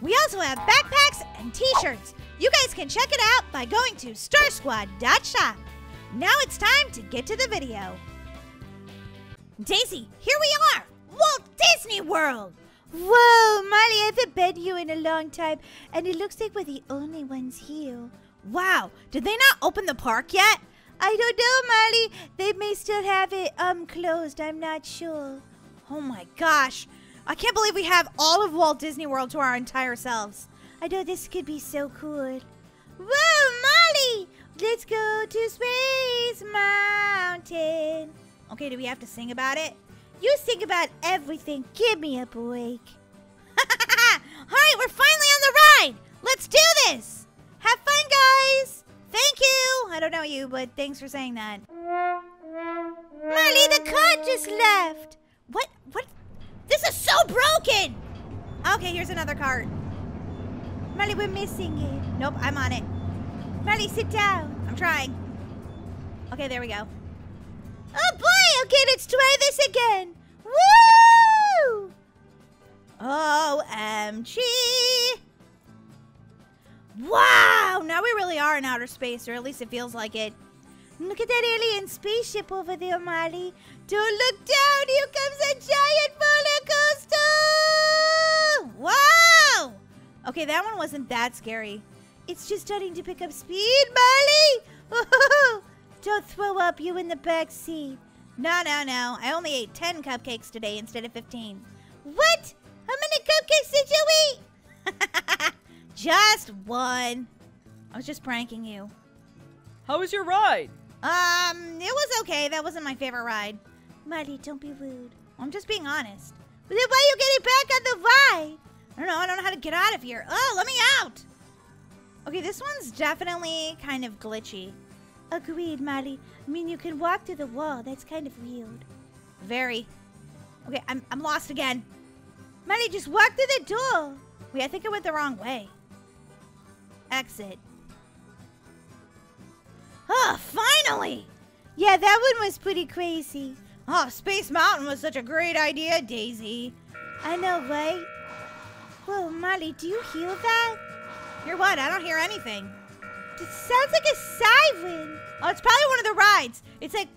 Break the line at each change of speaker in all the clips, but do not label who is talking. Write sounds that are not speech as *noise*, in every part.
We also have backpacks and t-shirts. You guys can check it out by going to starsquad.shop. Now it's time to get to the video. Daisy, here we are, Walt Disney World.
Whoa, Molly, I haven't been here in a long time, and it looks like we're the only ones here.
Wow, did they not open the park yet?
I don't know, Molly. They may still have it um closed. I'm not sure.
Oh my gosh. I can't believe we have all of Walt Disney World to our entire selves.
I know this could be so cool. Whoa, Molly! Let's go to Space Mountain.
Okay, do we have to sing about it?
You sing about everything. Give me a break. *laughs*
all right, we're finally on the ride. Let's do this. Have fun, guys. Thank you. I don't know you, but thanks for saying that.
Molly, the car just left.
What? What? This is so broken. Okay, here's another cart.
Molly, we're missing it.
Nope, I'm on it.
Molly, sit down.
I'm trying. Okay, there we go.
Oh boy, okay, let's try this again. Woo!
OMG! Wow, now we really are in outer space, or at least it feels like it.
Look at that alien spaceship over there, Molly. Don't look down, here comes a giant roller coaster!
Wow! Okay, that one wasn't that scary.
It's just starting to pick up speed, Molly! Don't throw up, you in the back seat.
No, no, no. I only ate 10 cupcakes today instead of 15.
What? How many cupcakes did you eat? *laughs*
just one. I was just pranking you.
How was your ride?
Um, it was okay. That wasn't my favorite ride.
Molly, don't be rude.
I'm just being honest.
But then why are you getting back on the ride?
I don't know. I don't know how to get out of here. Oh, let me out. Okay, this one's definitely kind of glitchy.
Agreed, Molly. I mean, you can walk through the wall. That's kind of weird.
Very. Okay, I'm, I'm lost again.
Molly, just walk through the door.
Wait, I think I went the wrong way. Exit. Oh, finally!
Yeah, that one was pretty crazy.
Oh, Space Mountain was such a great idea, Daisy.
I know, right? Whoa, Molly, do you hear that?
Hear what? I don't hear anything.
It sounds like a siren.
Oh, it's probably one of the rides. It's like,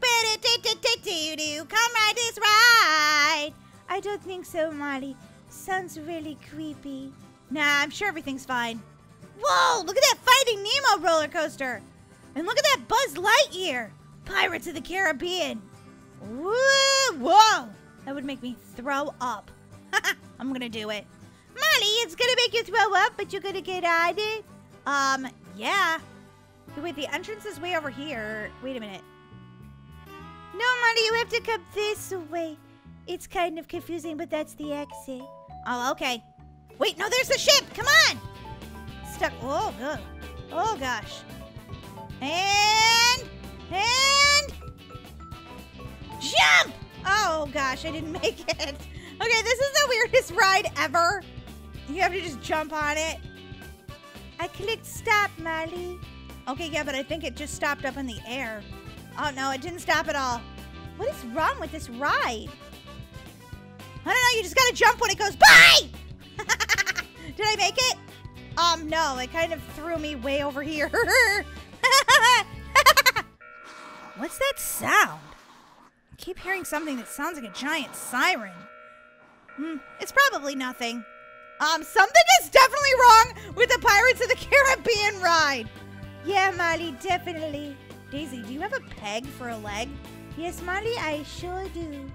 come ride this ride.
I don't think so, Molly. Sounds really creepy.
Nah, I'm sure everything's fine. Whoa, look at that Finding Nemo roller coaster. And look at that Buzz Lightyear. Pirates of the Caribbean. Woo, whoa. That would make me throw up. *laughs* I'm to do it.
Molly, it's to make you throw up, but you're to get on it?
Um, yeah. Wait, the entrance is way over here. Wait a minute.
No, Molly, you have to come this way. It's kind of confusing, but that's the exit.
Oh, okay. Wait, no, there's the ship. Come on. Stuck. Oh, good. Oh, gosh. And, and, jump! Oh, gosh, I didn't *laughs* make it. Okay, this is the weirdest ride ever. You have to just jump on it.
I clicked stop, Molly.
Okay, yeah, but I think it just stopped up in the air. Oh, no, it didn't stop at all. What is wrong with this ride? I don't know, you just gotta jump when it goes by! *laughs* Did I make it? Um, no, it kind of threw me way over here. *laughs* *laughs* What's that sound? I keep hearing something that sounds like a giant siren. Hmm, it's probably nothing. Um, something is definitely wrong with the Pirates of the Caribbean ride.
Yeah, Molly, definitely.
Daisy, do you have a peg for a leg?
Yes, Molly, I sure do.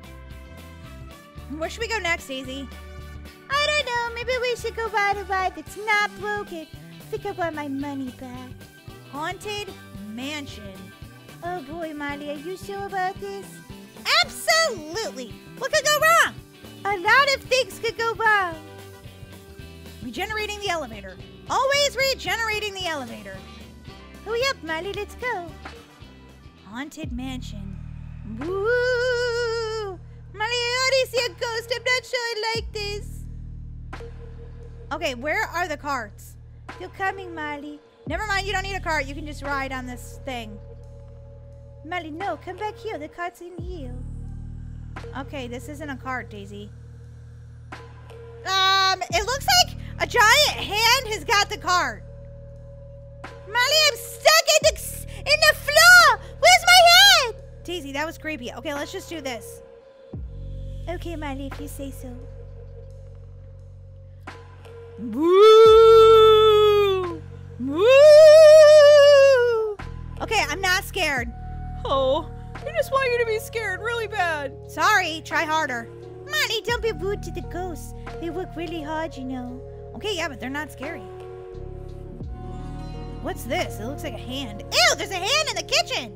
Where should we go next, Daisy?
I don't know. Maybe we should go ride a ride that's not broken. Think I want my money back.
Haunted Mansion.
Oh boy, Molly, are you sure about this?
Absolutely. What could go wrong?
A lot of things could go wrong.
Regenerating the elevator. Always regenerating the elevator.
Hurry up, Molly, let's go.
Haunted mansion. Woo! Molly, I already see a ghost. I'm not sure I like this. Okay, where are the carts?
You're coming, Molly.
Never mind, you don't need a cart. You can just ride on this thing.
Molly, no, come back here. The cart's in here.
Okay, this isn't a cart, Daisy. Um, it looks like a giant hand has got the cart.
Molly, I'm stuck in the, in the floor. Where's my head?
Daisy, that was creepy. Okay, let's just do this.
Okay, Molly, if you say so.
Woo! Woo! Okay, I'm not scared.
Oh, I just want you to be scared really bad.
Sorry, try harder.
Molly, don't be rude to the ghosts. They work really hard, you know.
Okay, yeah, but they're not scary. What's this? It looks like a hand. Ew, there's a hand in the kitchen!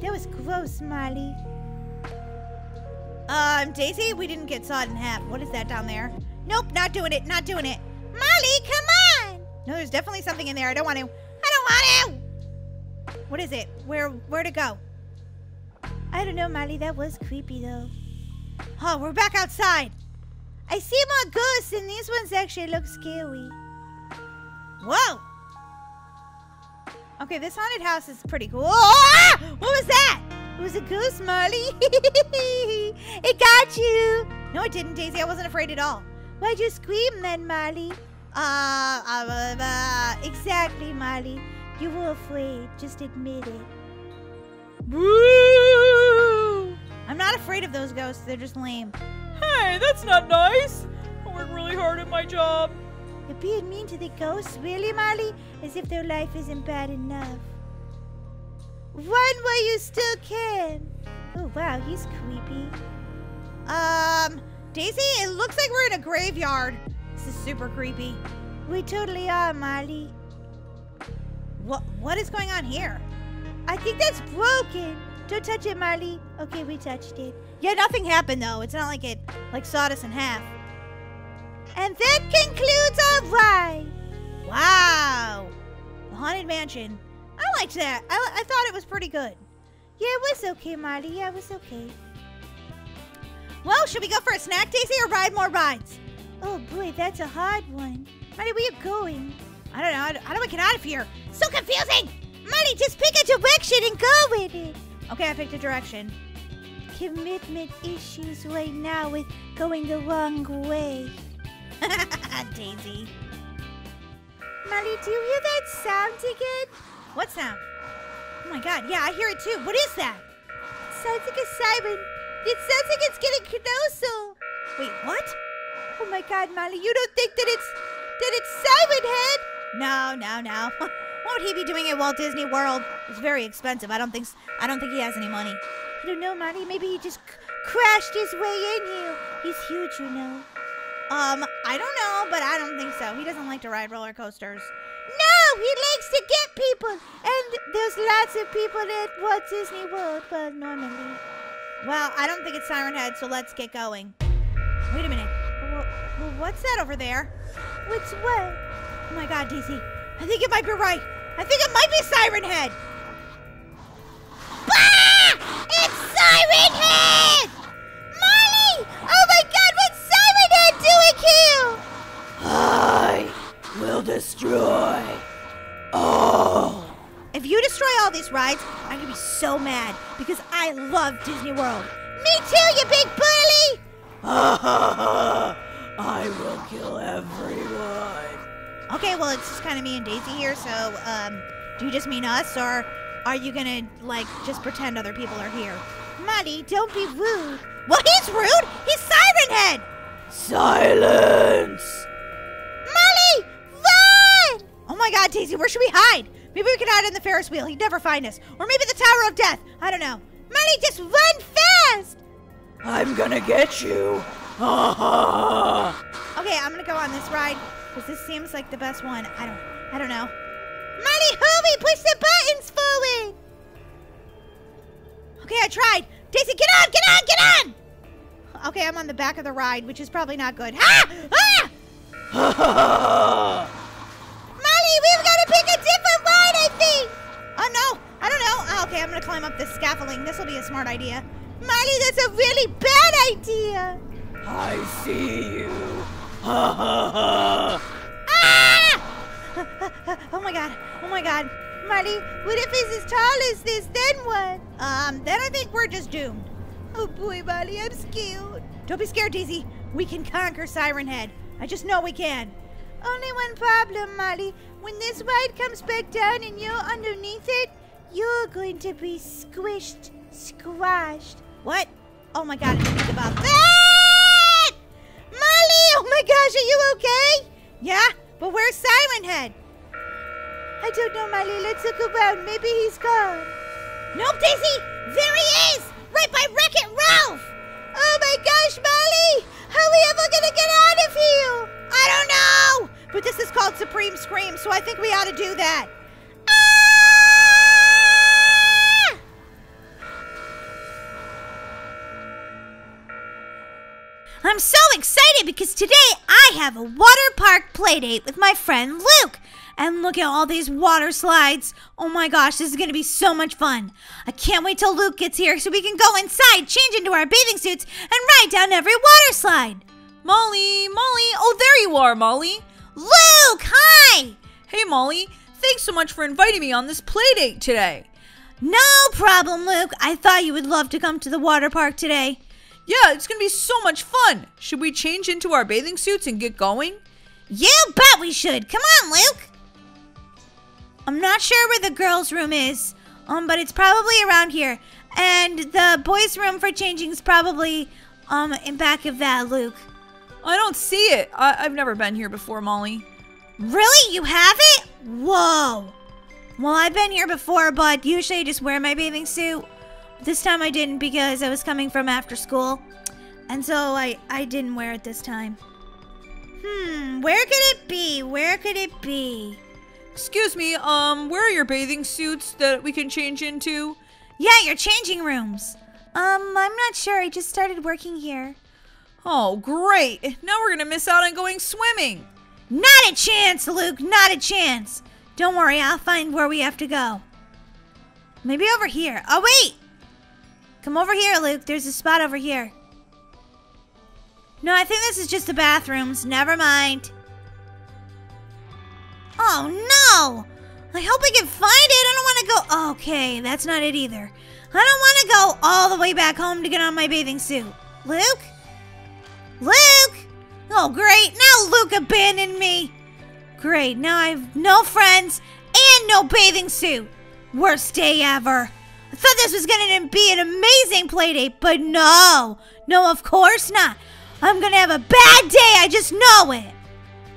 That was gross, Molly.
Um, Daisy, we didn't get sawed in half. What is that down there? Nope, not doing it, not doing it. Molly! No, there's definitely something in there. I don't want to. I don't want to! What is it? Where, where to go?
I don't know, Molly. That was creepy, though.
Oh, we're back outside.
I see more ghosts, and these ones actually look scary.
Whoa! Okay, this haunted house is pretty cool. Ah! What was that?
It was a ghost, Molly. *laughs* it got you.
No, it didn't, Daisy. I wasn't afraid at all.
Why'd you scream then, Molly?
Uh, uh, uh,
exactly, Molly. You were afraid. Just admit it.
Woo! I'm not afraid of those ghosts. They're just lame.
Hey, that's not nice. I work really hard at my job.
You're being mean to the ghosts, really, Molly? As if their life isn't bad enough. Run while you still can. Oh, wow, he's creepy.
Um, Daisy, it looks like we're in a graveyard. This is super creepy.
We totally are, Molly.
What What is going on here?
I think that's broken. Don't touch it, Molly. Okay, we touched it.
Yeah, nothing happened though. It's not like it like sawed us in half.
And that concludes our ride.
Wow. The Haunted Mansion. I liked that. I, I thought it was pretty good.
Yeah, it was okay, Molly. Yeah, it was okay.
Well, should we go for a snack, Daisy, or ride more rides?
Oh boy, that's a hard one. Molly, where are you going?
I don't know. How do I get out of here? So confusing!
Molly, just pick a direction and go with it.
Okay, I picked a direction.
Commitment issues right now with going the wrong way. *laughs*
Daisy.
Molly, do you hear that sound again?
What sound? Oh my god, yeah, I hear it too. What is that?
sounds like a siren. It sounds like it's getting closer.
Wait, what?
Oh my god, Molly, you don't think that it's that it's Siren Head?
No, no, no. *laughs* would he be doing at Walt Disney World? It's very expensive. I don't think I don't think he has any money.
I don't know, Molly. Maybe he just crashed his way in here. He's huge, you know.
Um, I don't know, but I don't think so. He doesn't like to ride roller coasters.
No, he likes to get people. And there's lots of people at Walt Disney World, well, normally.
Well, I don't think it's Siren Head, so let's get going. Wait a minute. What's that over there?
What's what?
Oh my god, Daisy. I think it might be right. I think it might be Siren Head.
Bah! It's Siren Head! Molly! Oh my god, what's Siren Head doing here?
I will destroy all.
If you destroy all these rides, I'm gonna be so mad because I love Disney World.
Me too, you big bully! *laughs*
I will kill everyone.
Okay, well, it's just kind of me and Daisy here, so, um, do you just mean us, or are you gonna, like, just pretend other people are here?
Molly, don't be rude.
Well, he's rude! He's Siren Head!
Silence!
Molly, run!
Oh my god, Daisy, where should we hide? Maybe we could hide in the Ferris wheel. He'd never find us. Or maybe the Tower of Death. I don't know.
Molly, just run fast!
I'm gonna get you.
Okay, I'm gonna go on this ride because this seems like the best one. I don't, I don't know.
Molly, hurry! Push the buttons forward!
Okay, I tried. Daisy, get on, get on, get on! Okay, I'm on the back of the ride, which is probably not good. Ah! Ah! Molly, we've got to pick a different ride, I think. Oh, no. I don't know. Oh, okay, I'm to climb up this scaffolding. This will be a smart idea.
Molly, that's a really bad idea.
I see you.
Ah! *laughs* oh, my God. Oh, my God.
Molly, what if it's as tall as this? Then what?
Um, then I think we're just doomed.
Oh boy, Molly, I'm scared.
Don't be scared, Daisy. We can conquer Siren Head. I just know we can.
Only one problem, Molly. When this ride comes back down and you're underneath it, you're going to be squished, squashed.
What? Oh my god, I didn't think about that! Oh my gosh, are you okay? Yeah, but where's Siren Head?
I don't know, Molly. Let's look around. Maybe he's gone.
Nope, Daisy! There he is! Right by Wreck-It Ralph!
Oh my gosh, Molly! How are we ever gonna get out of here?
I don't know! But this is called Supreme Scream, so I think we ought to do that. I'm so excited because today I have a water park playdate with my friend Luke. And look at all these water slides. Oh my gosh, this is going to be so much fun. I can't wait till Luke gets here so we can go inside, change into our bathing suits, and ride down every water slide.
Molly, Molly. Oh, there you are, Molly.
Luke, hi!
Hey, Molly. Thanks so much for inviting me on this play date today.
No problem, Luke. I thought you would love to come to the water park today.
Yeah, it's gonna be so much fun. Should we change into our bathing suits and get going?
You bet we should. Come on, Luke. I'm not sure where the girls' room is, um, but it's probably around here. And the boys' room for changing is probably um in back of that, Luke.
I don't see it. I- I've never been here before, Molly.
Really? You haven't? Whoa. Well, I've been here before, but usually I just wear my bathing suit. This time I didn't because I was coming from after school. And so I, I didn't wear it this time. Hmm, where could it be? Where could it be?
Excuse me, um, where are your bathing suits that we can change into?
Yeah, your changing rooms.
Um, I'm not sure. I just started working here.
Oh, great. Now we're gonna miss out on going swimming.
Not a chance, Luke. Not a chance. Don't worry, I'll find where we have to go. Maybe over here. Oh, wait. Come over here, Luke. There's a spot over here. No, I think this is just the bathrooms. Never mind. Oh, no. I hope I can find it. I don't want to go. Okay, that's not it either. I don't want to go all the way back home to get on my bathing suit. Luke? Luke? Oh, great. Now Luke abandoned me. Great. Now I have no friends and no bathing suit. Worst day ever. I thought this was going to be an amazing playdate, but no. No, of course not. I'm going to have a bad day. I just know it.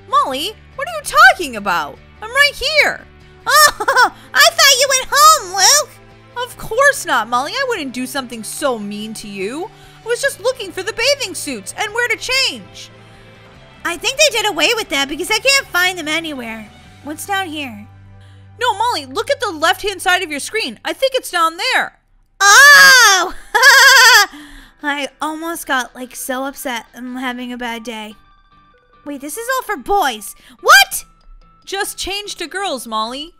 Molly, what are you talking about? I'm right here. *laughs*
Oh, I thought you went home, Luke.
Of course not, Molly. I wouldn't do something so mean to you. I was just looking for the bathing suits and where to change.
I think they did away with that because I can't find them anywhere. What's down here?
No, Molly, look at the left hand side of your screen. I think it's down there.
Oh! *laughs* I almost got like so upset. I'm having a bad day. Wait, this is all for boys. What?
Just change to girls, Molly.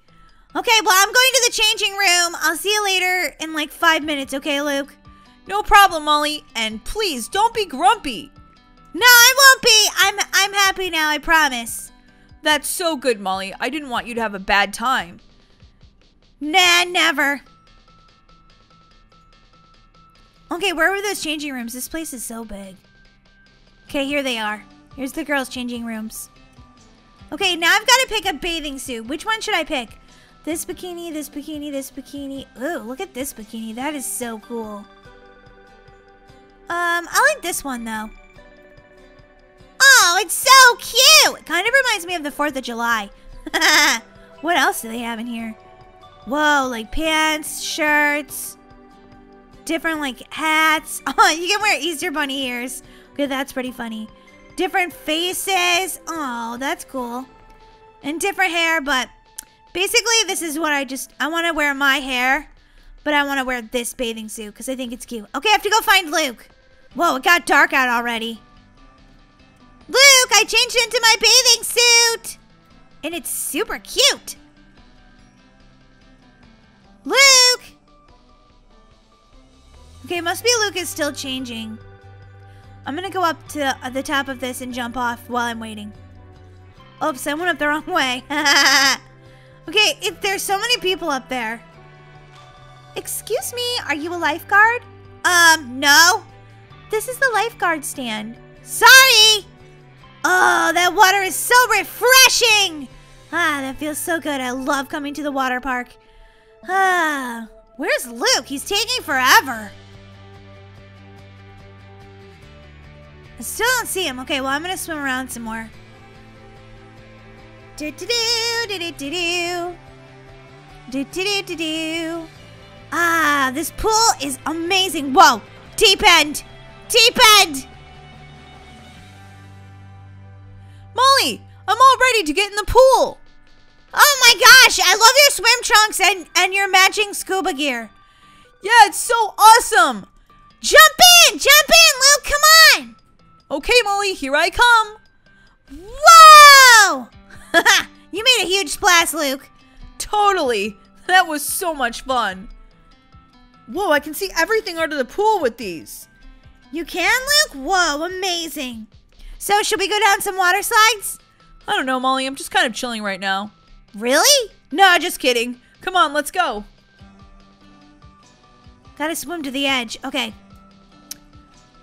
Okay, well, I'm going to the changing room. I'll see you later in like five minutes, okay, Luke?
No problem, Molly. And please don't be grumpy.
No, I won't be. I'm I'm happy now, I promise.
That's so good, Molly. I didn't want you to have a bad time.
Nah, never. Okay, where were those changing rooms? This place is so big. Okay, here they are. Here's the girls' changing rooms. Okay, now I've got to pick a bathing suit. Which one should I pick? This bikini, this bikini, this bikini. Ooh, look at this bikini. That is so cool. Um, I like this one though. Oh, it's so cute! It kind of reminds me of the 4th of July. *laughs* what else do they have in here? Whoa, like pants, shirts, different like hats. *laughs* Oh, you can wear Easter bunny ears. Okay, that's pretty funny. Different faces. Oh, that's cool. And different hair, but basically this is what I just I want to wear my hair, but I want to wear this bathing suit because I think it's cute. Okay, I have to go find Luke. Whoa, it got dark out already. I changed into my bathing suit. And it's super cute. Luke! Okay, must be Luke is still changing. I'm gonna go up to the top of this and jump off while I'm waiting. Oops, I went up the *laughs* wrong way. *laughs* okay, if there's so many people up there. Excuse me, are you a lifeguard? Um, no. This is the lifeguard stand. Sorry! Oh, that water is so refreshing! Ah, that feels so good. I love coming to the water park. Ah, where's Luke? He's taking forever. I still don't see him. Okay, well, I'm gonna swim around some more. Do do do do do. Do do do do do. Ah, this pool is amazing. Whoa, deep end, deep end.
Molly, I'm all ready to get in the pool.
Oh my gosh, I love your swim trunks and and your matching scuba gear.
Yeah, it's so awesome.
Jump in, jump in, Luke. Come on.
Okay, Molly, here I come.
Whoa! *laughs* you made a huge splash, Luke.
Totally. That was so much fun. Whoa, I can see everything under the pool with these.
You can, Luke? Whoa, amazing. So, should we go down some water slides?
I don't know, Molly. I'm just kind of chilling right now.
Really?
No, just kidding. Come on, let's go.
Gotta swim to the edge. Okay.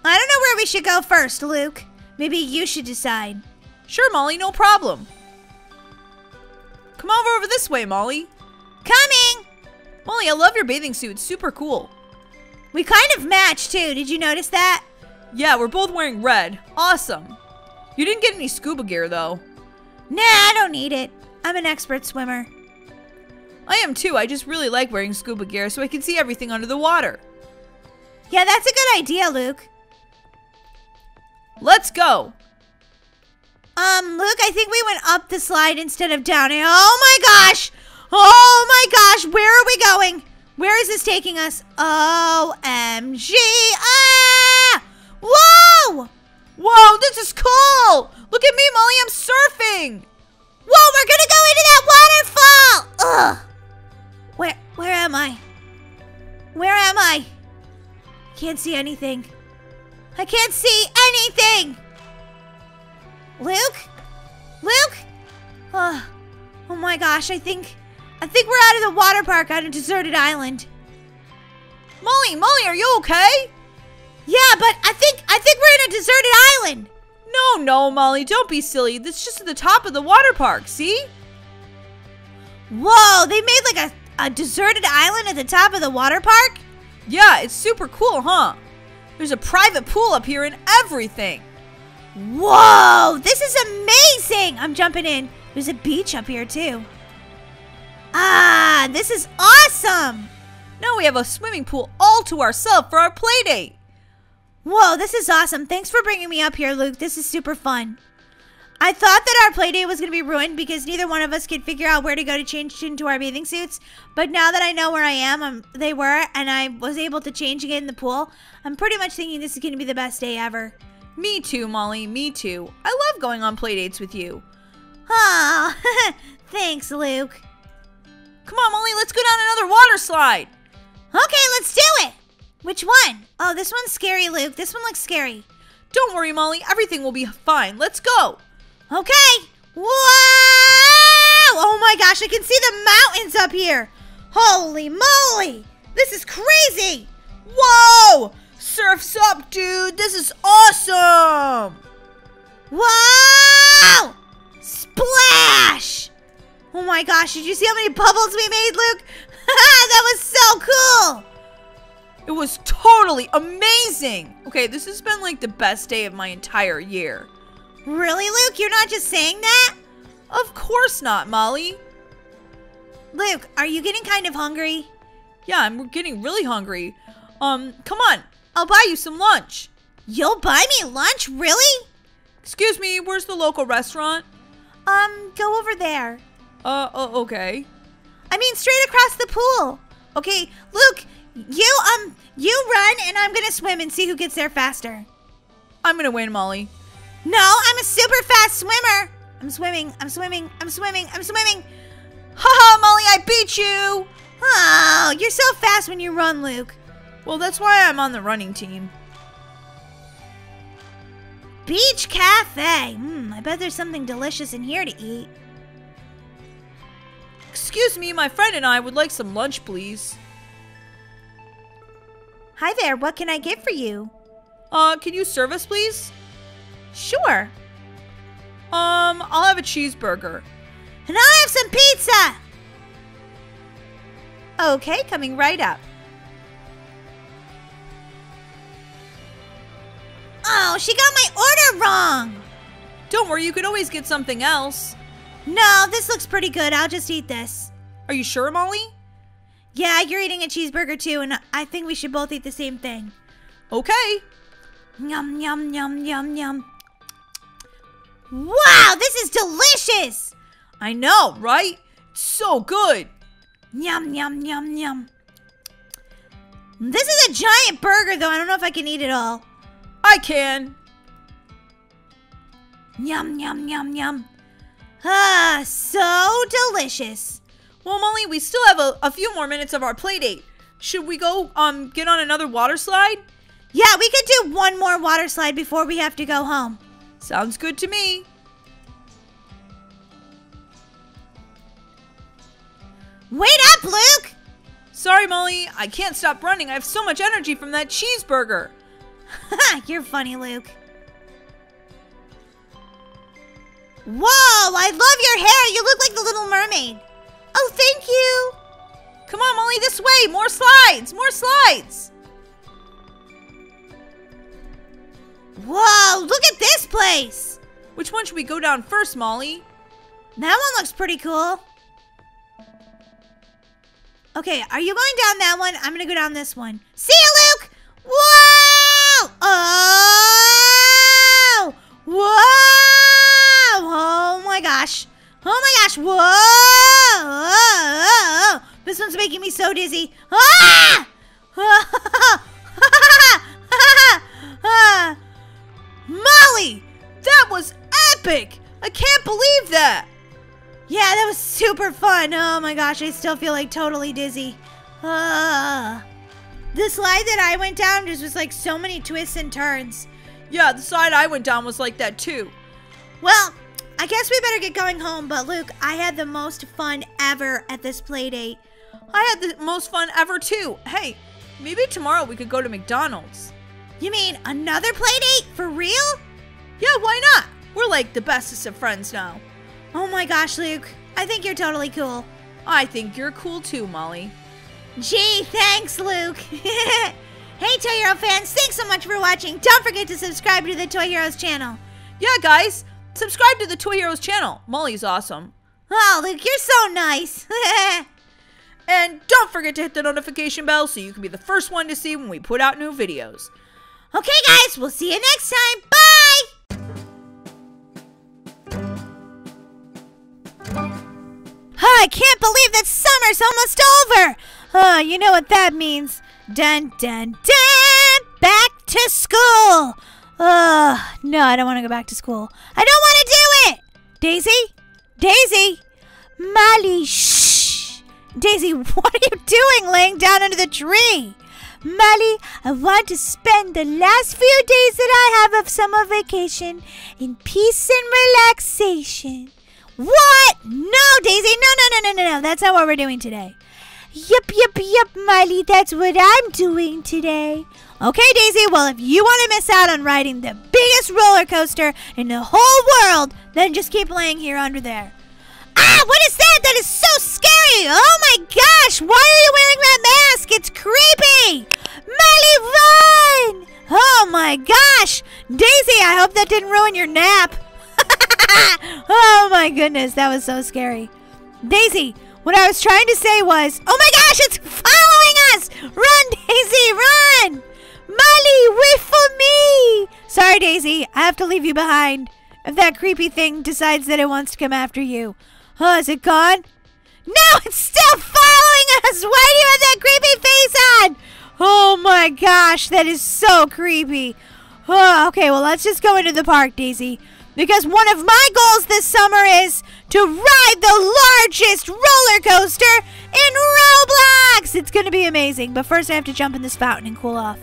I don't know where we should go first, Luke. Maybe you should decide.
Sure, Molly, no problem. Come over over this way, Molly.
Coming!
Molly, I love your bathing suit. It's super cool.
We kind of match, too. Did you notice that?
Yeah, we're both wearing red. Awesome. You didn't get any scuba gear, though.
Nah, I don't need it. I'm an expert swimmer.
I am too. I just really like wearing scuba gear so I can see everything under the water.
Yeah, that's a good idea, Luke.
Let's go.
Um, Luke, I think we went up the slide instead of down. Oh my gosh! Oh my gosh! Where are we going? Where is this taking us? OMG! Ah! Whoa!
Whoa, this is cool! Look at me, Molly, I'm surfing!
Whoa, we're gonna go into that waterfall! Ugh! Where, where am I? Where am I? Can't see anything. I can't see anything! Luke? Luke? Oh, oh my gosh, I think, I think we're out of the water park on a deserted island.
Molly, Molly, are you okay?
Yeah, but I think, I think we're in a deserted island.
No, no, Molly, don't be silly. This is just at the top of the water park, see?
Whoa, they made like a, a deserted island at the top of the water park?
Yeah, it's super cool, huh? There's a private pool up here and everything.
Whoa, this is amazing! I'm jumping in. There's a beach up here too. Ah, this is awesome!
Now we have a swimming pool all to ourselves for our play date.
Whoa, this is awesome. Thanks for bringing me up here, Luke. This is super fun. I thought that our playdate was going to be ruined because neither one of us could figure out where to go to change into our bathing suits. But now that I know where I am, I'm, they were, and I was able to change again in the pool, I'm pretty much thinking this is going to be the best day ever.
Me too, Molly. Me too. I love going on play dates with you.
Oh, *laughs* thanks, Luke.
Come on, Molly, let's go down another water slide.
Okay, let's do it. Which one? Oh, this one's scary, Luke. This one looks scary.
Don't worry, Molly. Everything will be fine. Let's go.
Okay. Wow! Oh my gosh, I can see the mountains up here. Holy moly! This is crazy.
Whoa! Surf's up, dude. This is awesome.
Wow! Splash! Oh my gosh, did you see how many bubbles we made, Luke? *laughs* that was so cool!
It was totally amazing. Okay, this has been like the best day of my entire year.
Really, Luke? You're not just saying that?
Of course not, Molly.
Luke, are you getting kind of hungry?
Yeah, I'm getting really hungry. Um, come on. I'll buy you some lunch.
You'll buy me lunch? Really?
Excuse me, where's the local restaurant?
Um, go over there.
Uh, uh okay.
I mean, straight across the pool. Okay, Luke, you, um, you run and I'm gonna swim and see who gets there faster.
I'm gonna win, Molly.
No, I'm a super fast swimmer. I'm swimming, I'm swimming, I'm swimming, I'm swimming.
Haha, Molly, I beat you!
Oh, you're so fast when you run, Luke.
Well, that's why I'm on the running team.
Beach Cafe. Hmm, I bet there's something delicious in here to eat.
Excuse me, my friend and I would like some lunch, please.
Hi there, what can I get for you?
Uh, can you serve us, please?
Sure.
Um, I'll have a cheeseburger.
And I'll have some pizza. Okay, coming right up. Oh, she got my order wrong.
Don't worry, you could always get something else.
No, this looks pretty good. I'll just eat this.
Are you sure, Molly?
Yeah, you're eating a cheeseburger too, and I think we should both eat the same thing.
Okay.
Yum, yum, yum, yum, yum. Wow, this is delicious!
I know, right? It's so good.
Yum, yum, yum, yum. This is a giant burger, though. I don't know if I can eat it all.
I can.
Yum, yum, yum, yum. Ah, so delicious.
Well, Molly, we still have a, a few more minutes of our play date. Should we go um get on another water slide?
Yeah, we could do one more water slide before we have to go home.
Sounds good to me.
Wait up, Luke!
Sorry, Molly, I can't stop running. I have so much energy from that cheeseburger. *laughs*
You're funny, Luke. Whoa, I love your hair. You look like the Little Mermaid. Oh, thank you.
Come on, Molly, this way. More slides, more slides.
Whoa, look at this place.
Which one should we go down first, Molly?
That one looks pretty cool. Okay, are you going down that one? I'm gonna go down this one. See you, Luke! Whoa! Oh! Whoa! Oh my gosh. Oh my gosh. Whoa! This one's making me so dizzy. Ah! *laughs*
Molly, that was epic! I can't believe that!
Yeah, that was super fun. Oh my gosh, I still feel like totally dizzy. Ah. The slide that I went down just was like so many twists and turns.
Yeah, the slide I went down was like that too.
Well, I guess we better get going home, but Luke, I had the most fun ever at this play date.
I had the most fun ever too. Hey, maybe tomorrow we could go to McDonald's.
You mean another play date? For real?
Yeah, why not? We're like the bestest of friends now.
Oh my gosh, Luke. I think you're totally cool.
I think you're cool too, Molly.
Gee, thanks, Luke. *laughs* hey, Toy Hero fans, thanks so much for watching. Don't forget to subscribe to the Toy Heroes channel.
Yeah, guys, subscribe to the Toy Heroes channel. Molly's awesome.
Oh, Luke, you're so nice. *laughs*
and don't forget to hit the notification bell so you can be the first one to see when we put out new videos.
Okay, guys, we'll see you next time. Bye! I can't believe that summer's almost over. Oh, you know what that means. Dun, dun, dun! Back to school! Oh, no, I don't want to go back to school. I don't want to do it! Daisy? Daisy? Molly, shh! Daisy, *laughs* what are you doing laying down under the tree? Molly, I want to spend the last few days that I have of summer vacation in peace and relaxation. What? No, Daisy, no, no, no, no, no, no. That's not what we're doing today. Yup, yup, yup, Miley, that's what I'm doing today. Okay, Daisy, well, if you want to miss out on riding the biggest roller coaster in the whole world, then just keep laying here under there. Ah, what is that? That is so scary. Oh my gosh, why are you wearing that mask? It's creepy. Miley, run! Oh my gosh. Daisy, I hope that didn't ruin your nap. *laughs* oh my goodness, that was so scary. Daisy, what I was trying to say was, oh my gosh, it's following us! Run, Daisy, run! Molly, wait for me! Sorry, Daisy, I have to leave you behind. If that creepy thing decides that it wants to come after you. Oh, is it gone? No, it's still following us! Why do you have that creepy face on? Oh my gosh, that is so creepy. Oh, okay, well, let's just go into the park, Daisy. Because one of my goals this summer is to ride the largest roller coaster in Roblox. It's going to be amazing. But first, I have to jump in this fountain and cool off.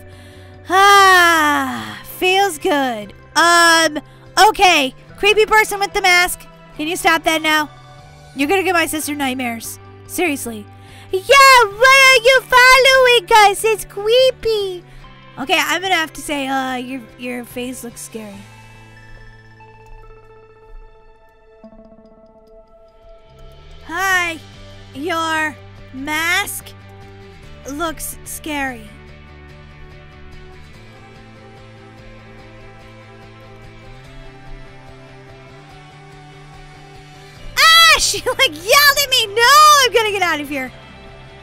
Ah, feels good. Um, okay. Creepy person with the mask. Can you stop that now? You're to give my sister nightmares. Seriously. Yeah, why are you following us? It's creepy. Okay, I'm gonna have to say, uh, your your face looks scary. Hi, your mask looks scary. *laughs* She like yelled at me. No, I'm gonna get out of here.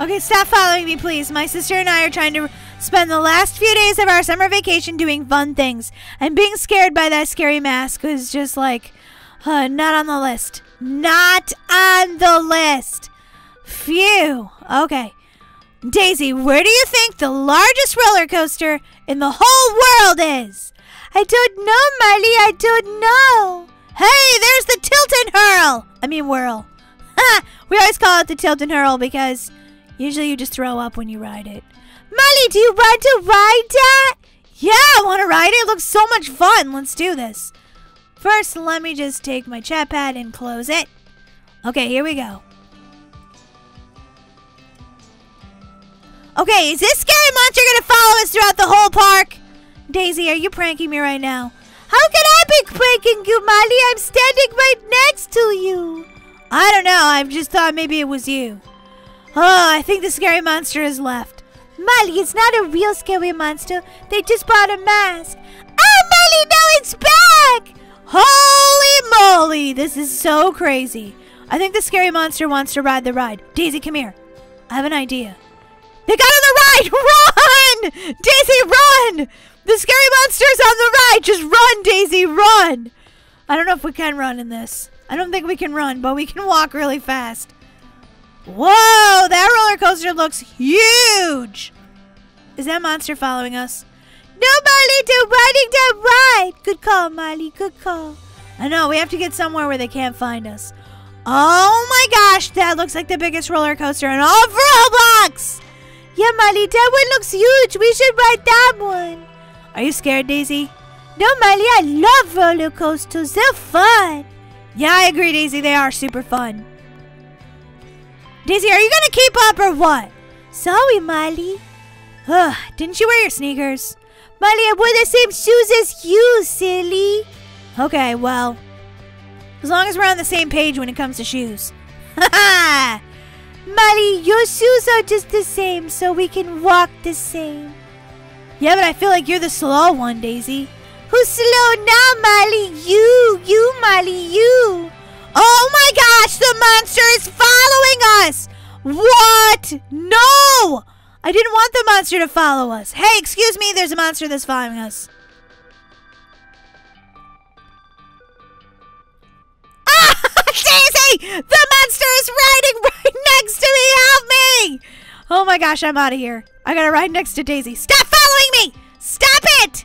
Okay, stop following me, please. My sister and I are trying to spend the last few days of our summer vacation doing fun things. And being scared by that scary mask was just like, uh, not on the list. Not on the list. Phew. Okay. Daisy, where do you think the largest roller coaster in the whole world is? I don't know, Miley. I don't know. Hey, there's the tilt and hurl. I mean, whirl. *laughs* We always call it the tilt and hurl because usually you just throw up when you ride it. Molly, do you want to ride that? Yeah, I want to ride it. It looks so much fun. Let's do this. First, let me just take my chat pad and close it. Okay, here we go. Okay, is this scary monster going to follow us throughout the whole park? Daisy, are you pranking me right now? How can I be pranking you, Molly? I'm standing right next to you. I don't know. I just thought maybe it was you. Oh, I think the scary monster has left. Molly, it's not a real scary monster. They just bought a mask. Oh, Molly, no, it's back! Holy moly, this is so crazy. I think the scary monster wants to ride the ride. Daisy, come here. I have an idea. They got on the ride! *laughs* Run! Daisy, run! The scary monster's on the ride! Just run, Daisy, run! I don't know if we can run in this. I don't think we can run, but we can walk really fast. Whoa, that roller coaster looks huge. Is that monster following us? No, Molly, they're riding that ride. Good call, Molly, good call. I know, we have to get somewhere where they can't find us. Oh my gosh, that looks like the biggest roller coaster in all of Roblox. Yeah, Molly, that one looks huge. We should ride that one. Are you scared, Daisy? No, Molly, I love roller coasters. They're fun. Yeah, I agree, Daisy. They are super fun. Daisy, are you gonna keep up or what? Sorry, Molly. Ugh, didn't you wear your sneakers? Molly, I wore the same shoes as you, silly. Okay, well, as long as we're on the same page when it comes to shoes. Ha ha! Molly, your shoes are just the same, so we can walk the same. Yeah, but I feel like you're the slow one, Daisy. Who's slow now, Molly? You, you, Molly, you. Oh my gosh, the monster is following us! What? No! I didn't want the monster to follow us. Hey, excuse me, there's a monster that's following us. Ah, *laughs* Daisy! The monster is riding right next to me! Help me! Oh my gosh, I'm out of here. I gotta ride next to Daisy. Stop following me! Stop it!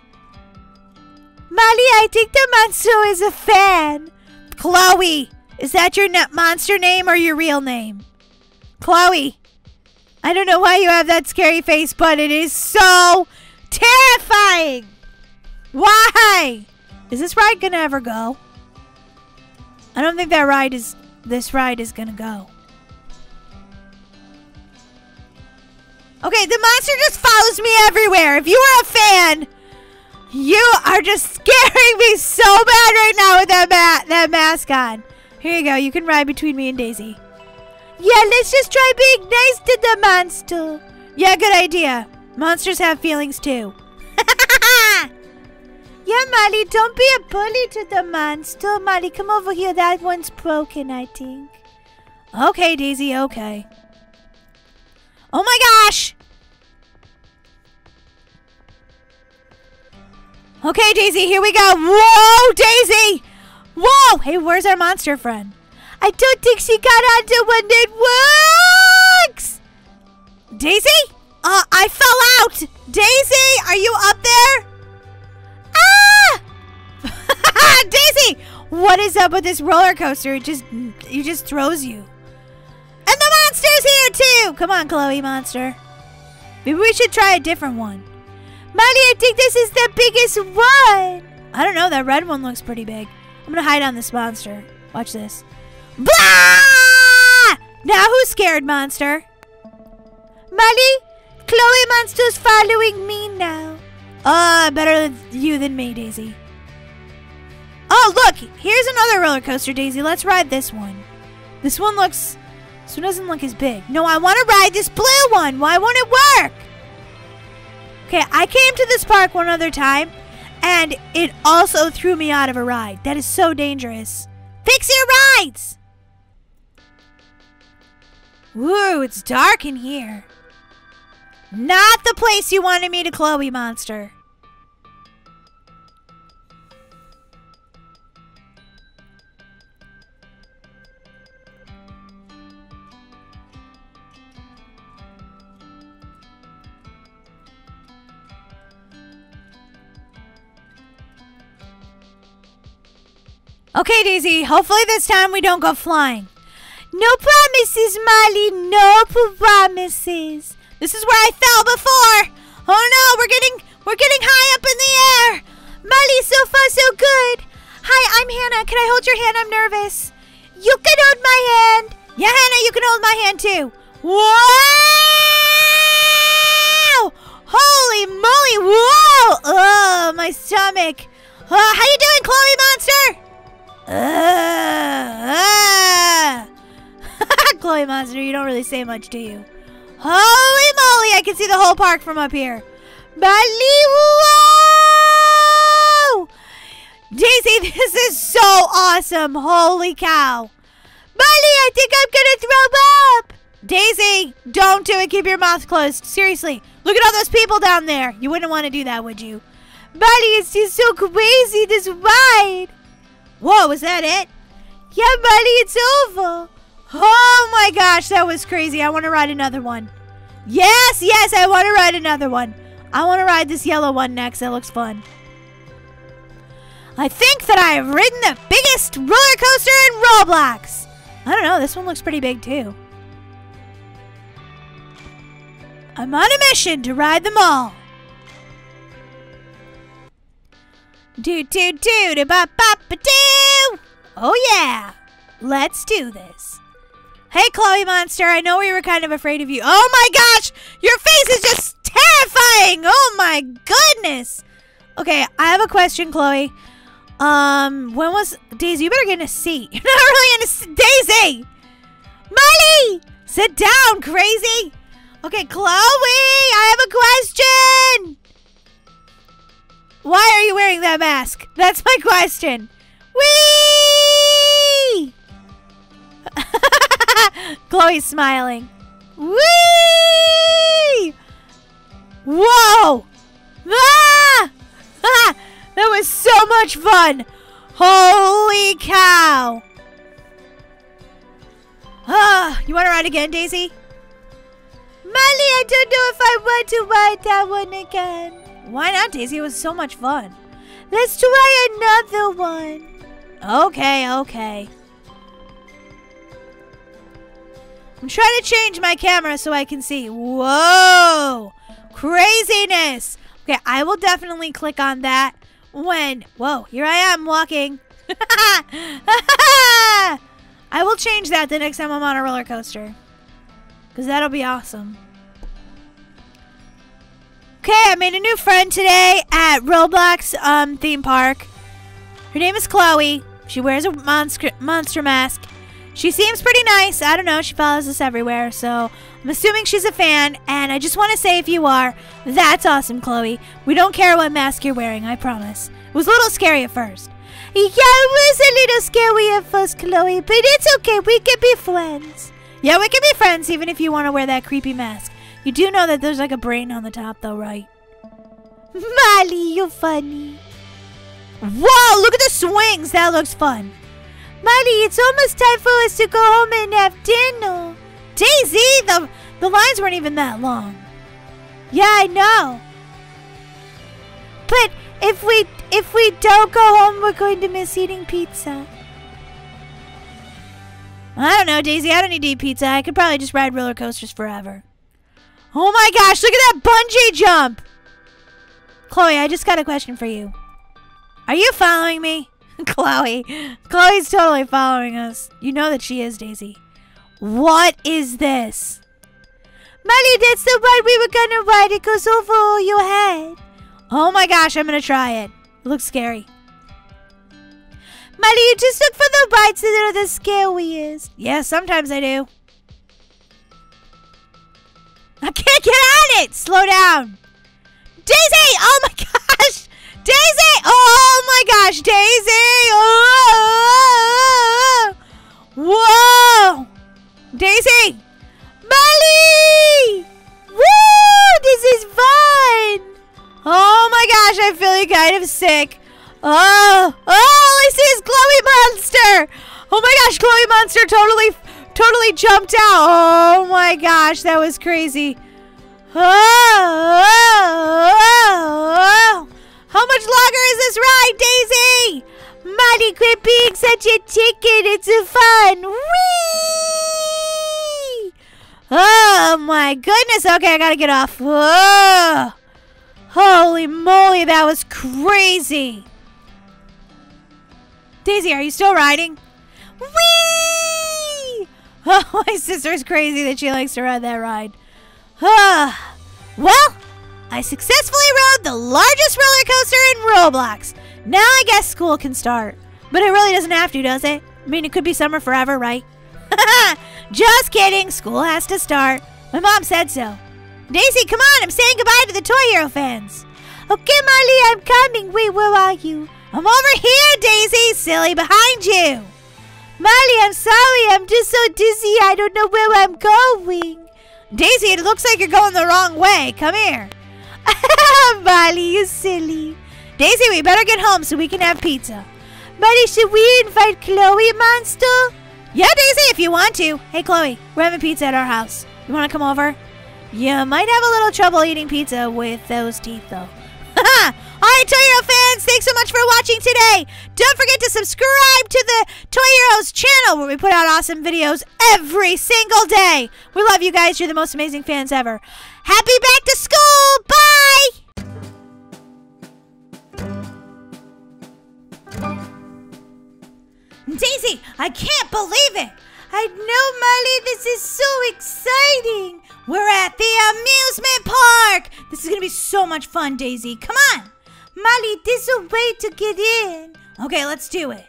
Molly, I think the monster is a fan. Chloe, is that your monster name or your real name? Chloe, I don't know why you have that scary face, but it is so terrifying. Why? Is this ride gonna ever go? I don't think that ride is. This ride is gonna go. Okay, the monster just follows me everywhere. If you are a fan, you are just *laughs* scaring me so bad right now with that ma- that mask on. Here you go. You can ride between me and Daisy. Yeah, let's just try being nice to the monster. Yeah, good idea. Monsters have feelings too. *laughs* yeah, Molly, don't be a bully to the monster. Molly, come over here. That one's broken, I think. Okay, Daisy, okay. Oh my gosh! Okay, Daisy, here we go. Whoa, Daisy! Whoa! Hey, where's our monster friend? I don't think she got onto one that works! Daisy? Uh, I fell out! Daisy, are you up there? Ah! *laughs* Daisy! What is up with this roller coaster? It just it just throws you. Monster's here too! Come on, Chloe Monster. Maybe we should try a different one. Molly, I think this is the biggest one. I don't know, that red one looks pretty big. I'm gonna hide on this monster. Watch this. Blah! Now who's scared, monster? Molly, Chloe Monster's following me now. Uh, better you than me, Daisy. Oh, look! Here's another roller coaster, Daisy. Let's ride this one. This one looks... This one doesn't look as big. No, I want to ride this blue one. Why won't it work? Okay, I came to this park one other time, and it also threw me out of a ride. That is so dangerous. Fix your rides! Ooh, it's dark in here. Not the place you wanted me to, Chloe Monster. Okay, Daisy, hopefully this time we don't go flying. No promises, Molly, no promises. This is where I fell before. Oh no, we're getting we're getting high up in the air. Molly, so far so good. Hi, I'm Hannah. Can I hold your hand? I'm nervous. You can hold my hand. Yeah, Hannah, you can hold my hand too. Wow! Holy moly! Whoa! Oh, my stomach. Uh, how you doing, Chloe Monster? *laughs* Chloe Monster, you don't really say much, do you? Holy moly, I can see the whole park from up here. Molly, whoa! Daisy, this is so awesome. Holy cow. Molly, I think I'm gonna throw up. Daisy, don't do it. Keep your mouth closed. Seriously, look at all those people down there. You wouldn't want to do that, would you? Molly, it's just so crazy, this ride. Whoa, was that it? Yeah, buddy, it's over. Oh my gosh, that was crazy. I want to ride another one. Yes, yes, I want to ride another one. I want to ride this yellow one next. That looks fun. I think that I have ridden the biggest roller coaster in Roblox. I don't know. This one looks pretty big too. I'm on a mission to ride them all. Do do do do ba ba ba do. Oh yeah, let's do this. Hey, Chloe Monster, I know we were kind of afraid of you. Oh my gosh, your face is just terrifying. Oh my goodness. Okay, I have a question, Chloe. Um, when was Daisy? You better get in a seat. You're *laughs* not really in a Daisy. Molly, sit down, crazy. Okay, Chloe, I have a question. Why are you wearing that mask? That's my question. Whee! *laughs* Chloe's smiling. Whee! Whoa! Ah! Ah! That was so much fun! Holy cow! Ah, you want to ride again, Daisy? Molly, I don't know if I want to ride that one again. Why not, Daisy? It was so much fun. Let's try another one. Okay, okay. I'm trying to change my camera so I can see. Whoa! Craziness! Okay, I will definitely click on that when. Whoa, here I am walking. *laughs* I will change that the next time I'm on a roller coaster. Because that'll be awesome. Okay, I made a new friend today at Roblox um, theme park. Her name is Chloe. She wears a monster monster mask. She seems pretty nice. I don't know. She follows us everywhere, so I'm assuming she's a fan. And I just want to say, if you are, that's awesome, Chloe. We don't care what mask you're wearing. I promise. It was a little scary at first. Yeah, it was a little scary at first, Chloe, but it's okay. We can be friends. Yeah, we can be friends even if you want to wear that creepy mask. You do know that there's like a brain on the top, though, right? *laughs* Molly, you're funny. Whoa, look at the swings. That looks fun. Molly, it's almost time for us to go home and have dinner. Daisy, the, the lines weren't even that long. Yeah, I know. But if we if we don't go home, we're going to miss eating pizza. I don't know, Daisy. I don't need to eat pizza. I could probably just ride roller coasters forever. Oh my gosh, look at that bungee jump! Chloe, I just got a question for you. Are you following me? *laughs* Chloe. Chloe's totally following us. You know that she is, Daisy. What is this? Molly, that's the one we were gonna ride. It goes over your head. Oh my gosh, I'm gonna try it. It looks scary. Molly, you just look for the rides that are the scariest. Yeah, sometimes I do. I can't get on it! Slow down. Daisy! Oh my *laughs* gosh! Daisy! Oh my gosh, Daisy! Oh! Whoa! Daisy! Molly! Woo! This is fun! Oh my gosh, I'm feeling kind of sick. Oh! Oh, I see his Chloe monster! Oh my gosh, Chloe monster totally, totally jumped out. Oh my gosh, that was crazy. Oh, oh, oh, oh. How much longer is this ride, Daisy? Molly, quit being such a chicken. It's a fun. Whee! Oh my goodness. Okay, I gotta get off. Whoa. Holy moly, that was crazy. Daisy, are you still riding? Whee! *laughs* Oh, my sister's crazy that she likes to ride that ride. Well, I successfully rode the largest roller coaster in Roblox. Now I guess school can start. But it really doesn't have to, does it? I mean, it could be summer forever, right? *laughs* Just kidding. School has to start. My mom said so. Daisy, come on. I'm saying goodbye to the Toy Hero fans. Okay, Molly, I'm coming. Wait, where are you? I'm over here, Daisy. Silly, behind you. Molly, I'm sorry. I'm just so dizzy. I don't know where I'm going. Daisy, it looks like you're going the wrong way. Come here. *laughs* Molly, you silly. Daisy, we better get home so we can have pizza. Molly, should we invite Chloe, Monster? Yeah, Daisy, if you want to. Hey, Chloe, we're having pizza at our house. You want to come over? You might have a little trouble eating pizza with those teeth, though. *laughs* Right, Toy Hero fans, thanks so much for watching today. Don't forget to subscribe to the Toy Heroes channel where we put out awesome videos every single day. We love you guys. You're the most amazing fans ever. Happy back to school. Bye. Daisy, I can't believe it. I know, Molly, this is so exciting. We're at the amusement park. This is to be so much fun, Daisy. Come on. Molly, this is a way to get in. Okay, let's do it.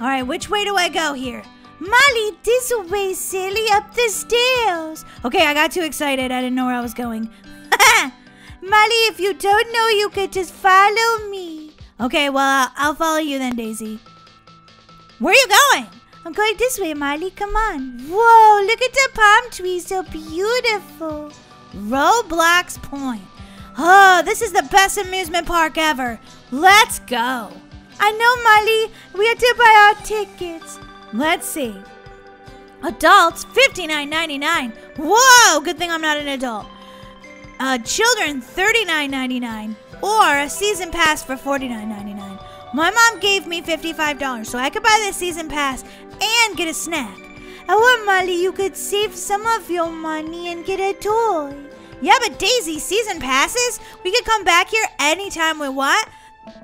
All right, which way do I go here? Molly, this way, silly, up the stairs. Okay, I got too excited. I didn't know where I was going. *laughs* Molly, if you don't know, you could just follow me. Okay, well, I'll follow you then, Daisy. Where are you going? I'm going this way, Molly. Come on. Whoa, look at the palm trees. So beautiful. Roblox Point. Oh, this is the best amusement park ever. Let's go. I know, Molly. We have to buy our tickets. Let's see. Adults, $59.99. Whoa, good thing I'm not an adult. Uh, children, $39.99. Or a season pass for $49.99. My mom gave me $55, so I could buy the season pass and get a snack. Oh, Molly, you could save some of your money and get a toy. Yeah, but Daisy, season passes? We could come back here anytime we want.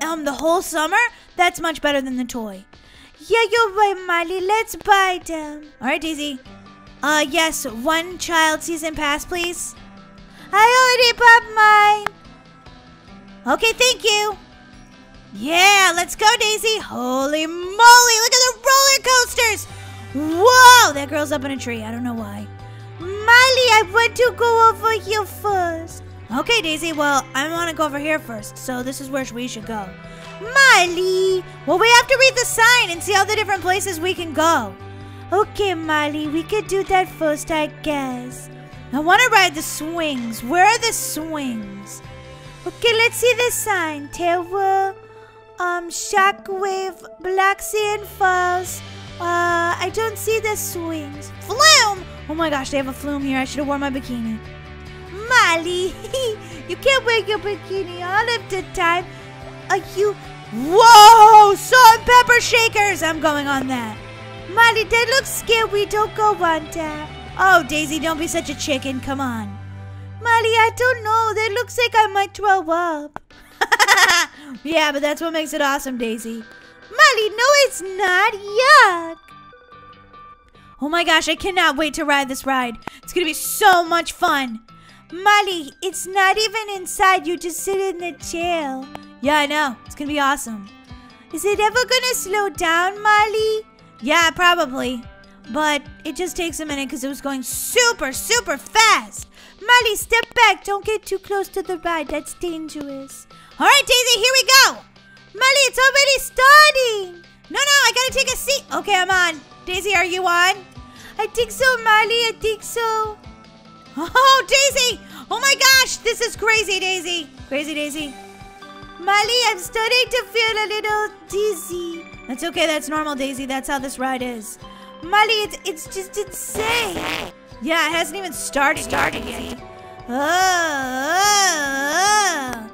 Um, the whole summer? That's much better than the toy. Yeah, you're right, Molly. Let's buy them. All right, Daisy. Uh, yes, one child season pass, please. I already bought mine. Okay, thank you. Yeah, let's go, Daisy. Holy moly, look at the roller coasters. Whoa, that girl's up in a tree. I don't know why. Molly, I want to go over here first. Okay, Daisy, well, I want to go over here first, so this is where we should go. Molly! Well, we have to read the sign and see all the different places we can go. Okay, Molly, we could do that first, I guess. I want to ride the swings. Where are the swings? Okay, let's see the sign. Terror, um, Shockwave, Black Sand Falls. Uh, I don't see the swings. Flume! Oh my gosh, they have a flume here. I should have worn my bikini. Molly, *laughs* you can't wear your bikini all of the time. Are you Whoa! Salt and pepper shakers! I'm going on that. Molly, that looks scary. Don't go on that. Oh, Daisy, don't be such a chicken. Come on. Molly, I don't know. That looks like I might throw up. *laughs* yeah, but that's what makes it awesome, Daisy. Molly, no, it's not. Yuck. Oh my gosh, I cannot wait to ride this ride. It's gonna be so much fun. Molly, it's not even inside. You just sit in the chair. Yeah, I know. It's gonna be awesome. Is it ever gonna slow down, Molly? Yeah, probably. But it just takes a minute because it was going super, super fast. Molly, step back. Don't get too close to the ride. That's dangerous. All right, Daisy, here we go. Molly, it's already starting. No, no, I gotta take a seat. Okay, I'm on. Daisy, are you on? I think so, Molly. I think so. Oh, Daisy! Oh my gosh, this is crazy, Daisy. Crazy, Daisy. Molly, I'm starting to feel a little dizzy. That's okay. That's normal, Daisy. That's how this ride is. Molly, it's, it's just insane. Yeah, it hasn't even started. Started yet. Oh, oh, oh.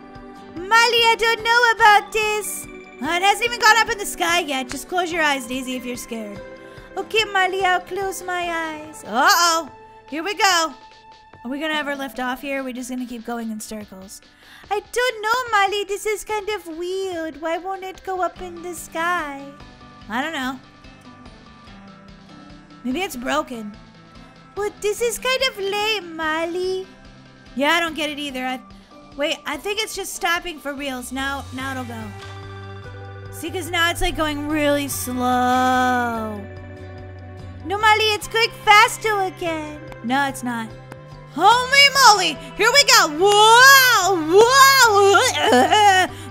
Molly, I don't know about this. Uh, it hasn't even gone up in the sky yet. Just close your eyes, Daisy, if you're scared. Okay, Molly, I'll close my eyes. Uh-oh. Here we go. Are we gonna ever lift off here? Are we just gonna keep going in circles? I don't know, Molly. This is kind of weird. Why won't it go up in the sky? I don't know. Maybe it's broken. But this is kind of lame, Molly. Yeah, I don't get it either. I, wait, I think it's just stopping for reals. Now, now it'll go. See, because now it's like going really slow. No, Molly, it's going faster again. No, it's not. Holy moly! Here we go! Whoa! Whoa!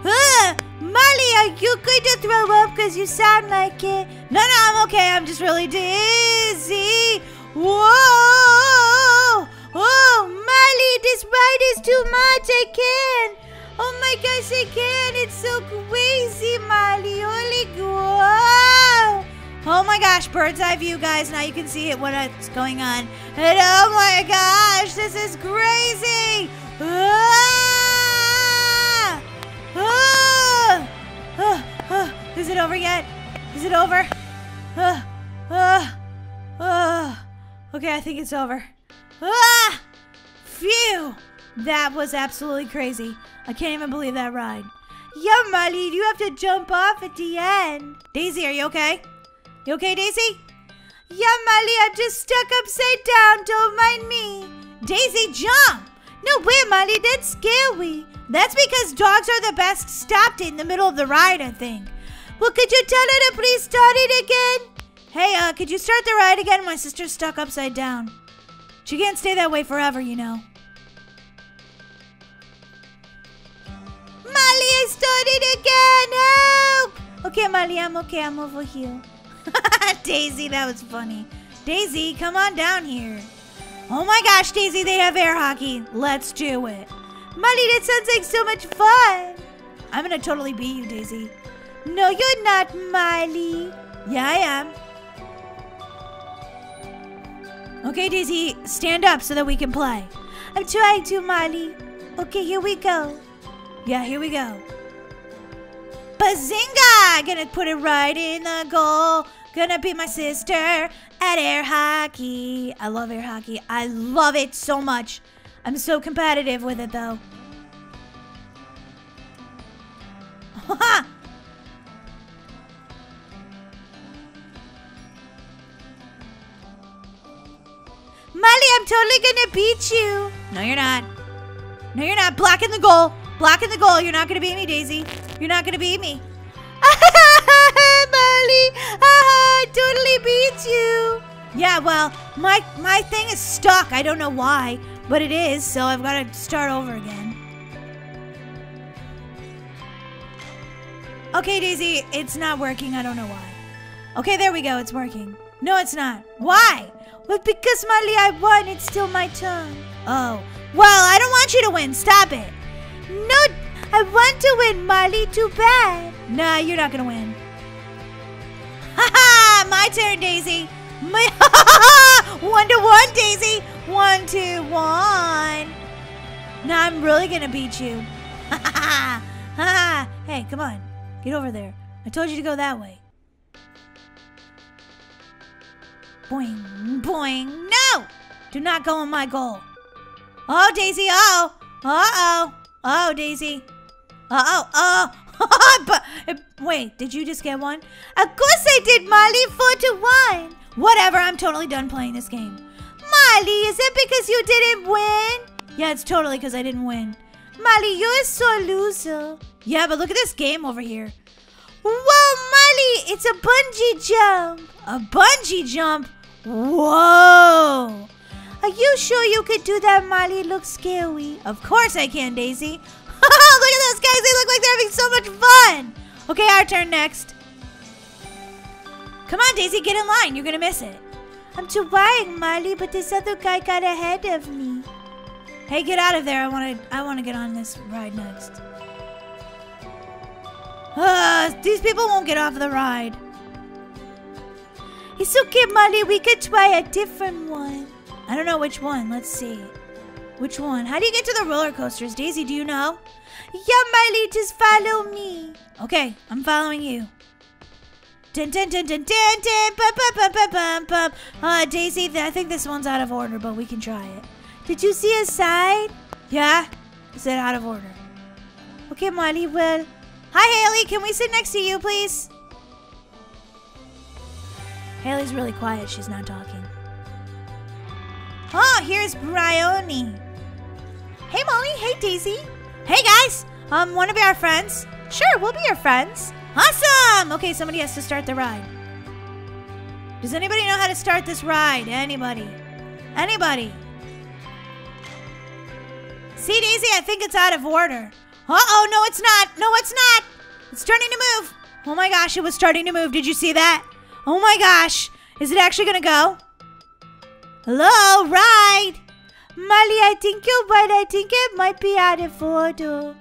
*laughs* Molly, are you going to throw up because you sound like it? No, no, I'm okay. I'm just really dizzy. Whoa! Oh, Molly, this ride is too much. I can't. Oh my gosh, I can't. It's so crazy, Molly. Holy whoa! Oh my gosh, bird's eye view, guys. Now you can see it, what's going on. And oh my gosh, this is crazy! Ah! Ah! Ah! Ah! Is it over yet? Is it over? Ah! Ah! Ah! Okay, I think it's over. Ah! Phew! That was absolutely crazy. I can't even believe that ride. Yeah, Molly, you have to jump off at the end. Daisy, are you okay? You okay, Daisy? Yeah, Molly, I'm just stuck upside down. Don't mind me. Daisy, jump! No way, Molly, that's scary. That's because dogs are the best stopped in the middle of the ride, I think. Well, could you tell her to please start it again? Hey, uh, could you start the ride again? My sister's stuck upside down. She can't stay that way forever, you know. Molly, I started again! Help! Okay, Molly, I'm okay. I'm over here. *laughs* Daisy, that was funny. Daisy, come on down here. Oh my gosh, Daisy, they have air hockey. Let's do it. Molly, that sounds like so much fun. I'm gonna totally beat you, Daisy. No, you're not, Molly. Yeah, I am. Okay, Daisy, stand up so that we can play. I'm trying to, Molly. Okay, here we go. Yeah, here we go. Bazinga! Gonna put it right in the goal. Gonna be my sister at air hockey. I love air hockey. I love it so much. I'm so competitive with it though. *laughs* Molly, I'm totally gonna beat you. No, you're not. No, you're not. Blocking the goal. Blocking the goal. You're not gonna beat me, Daisy. You're not gonna beat me. *laughs* Molly, I totally beat you. Yeah, well, my my thing is stuck. I don't know why, but it is, so I've got to start over again. Okay, Daisy, it's not working. I don't know why. Okay, there we go. It's working. No, it's not. Why? Well, because Molly, I won. It's still my turn. Oh. Well, I don't want you to win. Stop it. No, I want to win, Molly. Too bad. Nah, you're not gonna win. Ha ha! My turn, Daisy. My *laughs* one to one, Daisy. One to one. Now I'm really gonna beat you. Ha ha ha! Hey, come on. Get over there. I told you to go that way. Boing, boing. No! Do not go on my goal. Oh, Daisy. Uh-oh. Uh-oh. Oh, Daisy. Uh-oh. Oh. *laughs* but, uh, wait, did you just get one? Of course I did, Molly. Four to one. Whatever. I'm totally done playing this game. Molly, is it because you didn't win? Yeah, it's totally because I didn't win. Molly, you're so loser. Yeah, but look at this game over here. Whoa, Molly, it's a bungee jump. A bungee jump? Whoa. Are you sure you could do that, Molly? It looks scary. Of course I can, Daisy. *laughs* look at those guys. They look like they're having so much fun. Okay, our turn next. Come on, Daisy, get in line. You're going to miss it. I'm trying, Molly, but this other guy got ahead of me. Hey, get out of there. I want to I want to get on this ride next. Uh, these people won't get off the ride. It's okay, Molly. We could try a different one. I don't know which one. Let's see. Which one? How do you get to the roller coasters? Daisy, do you know? Yeah, Molly, just follow me. Okay, I'm following you. Dun dun dun dun dun dun bum bum bum bum bum bum. Uh, Daisy, I think this one's out of order, but we can try it. Did you see a sign? Yeah? Is it out of order? Okay, Molly, well. Hi, Haley. Can we sit next to you, please? Haley's really quiet. She's not talking. Oh, here's Bryony. Hey, Molly. Hey, Daisy. Hey, guys. Um, want to be our friends? Sure, we'll be your friends. Awesome. Okay, somebody has to start the ride. Does anybody know how to start this ride? Anybody? Anybody? See, Daisy, I think it's out of order. Uh-oh, no, it's not. No, it's not. It's starting to move. Oh my gosh, it was starting to move. Did you see that? Oh my gosh. Is it actually going to go? Hello, ride. Molly, I think you're right. I think it might be out of order.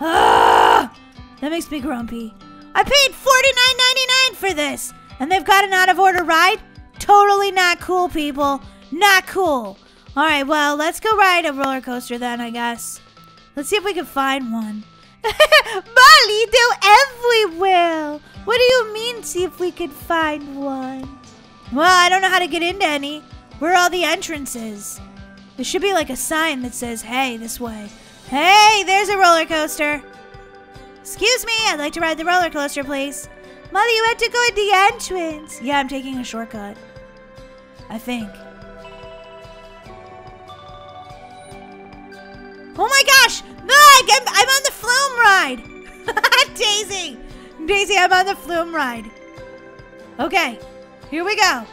Ah, that makes me grumpy. I paid $49.99 for this, and they've got an out of order ride? Totally not cool, people. Not cool. All right, well, let's go ride a roller coaster then, I guess. Let's see if we can find one. *laughs* Molly, they're everywhere. What do you mean, see if we can find one? Well, I don't know how to get into any. Where are all the entrances? There should be like a sign that says, hey, this way. Hey, there's a roller coaster. Excuse me, I'd like to ride the roller coaster, please. Molly, you had to go at the entrance. Yeah, I'm taking a shortcut. I think. Oh my gosh! No, I'm, I'm on the flume ride! *laughs* Daisy! Daisy, I'm on the flume ride. Okay, here we go.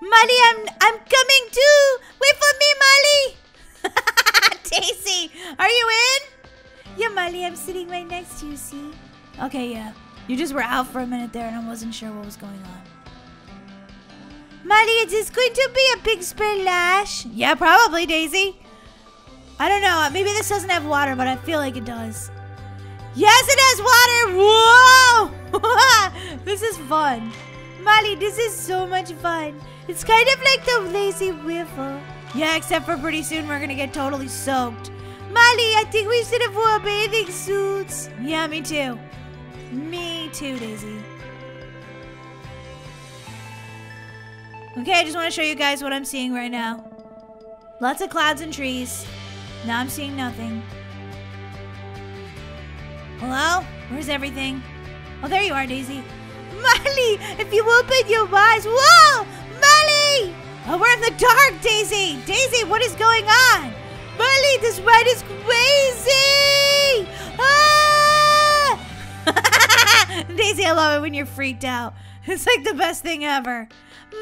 Molly, I'm I'm coming too. Wait for me, Molly. *laughs* Daisy, are you in? Yeah, Molly, I'm sitting right next to you. See? Okay, yeah. You just were out for a minute there, and I wasn't sure what was going on. Molly, is this going to be a big splash? Yeah, probably, Daisy. I don't know. Maybe this doesn't have water, but I feel like it does. Yes, it has water. Whoa! *laughs* this is fun. Molly, this is so much fun. It's kind of like the lazy river. Yeah, except for pretty soon we're gonna get totally soaked. Molly, I think we should have wore bathing suits. Yeah, me too. Me too, Daisy. Okay, I just want to show you guys what I'm seeing right now. Lots of clouds and trees. Now I'm seeing nothing. Hello? Where's everything? Oh, there you are, Daisy. *laughs* Molly, if you open your eyes. Whoa! Molly! Oh, we're in the dark, Daisy. Daisy, what is going on? Molly, this ride is crazy! Ah! *laughs* Daisy, I love it when you're freaked out. It's like the best thing ever.